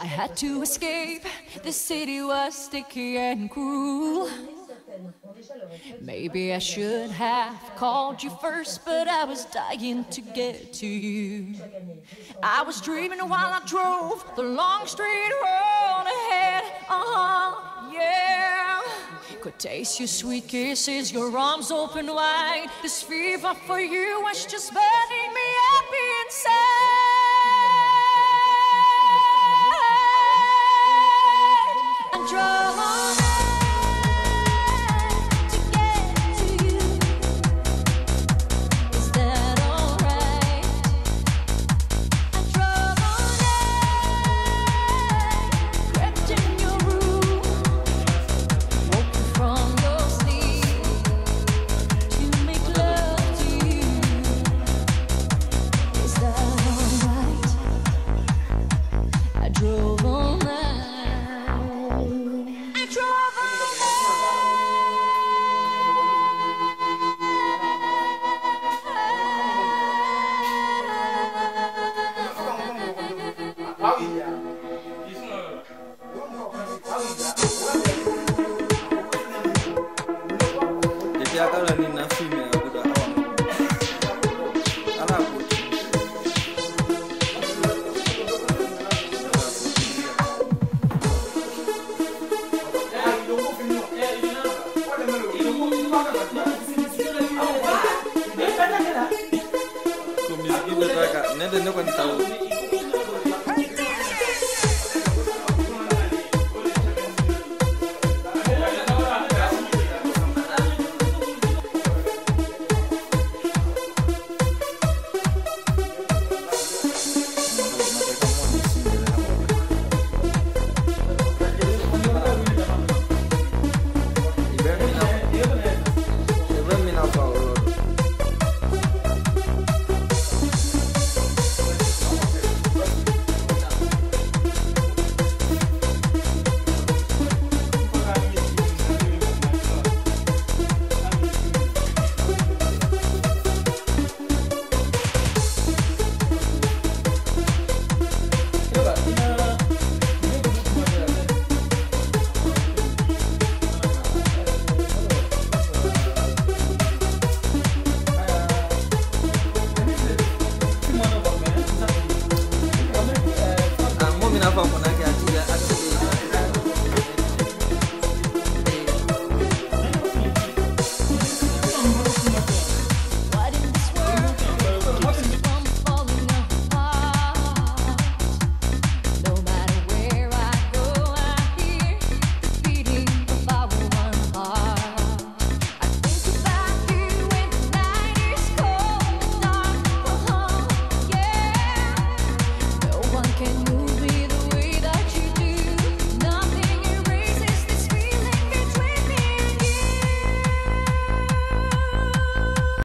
I had to escape. The city was sticky and cruel. Maybe I should have called you first, but I was dying to get to you. I was dreaming while I drove the long straight road ahead. Uh huh, yeah. Could taste your sweet kisses, your arms open wide. This fever for you was just burning me drove Kau miskin tak kak, nanti.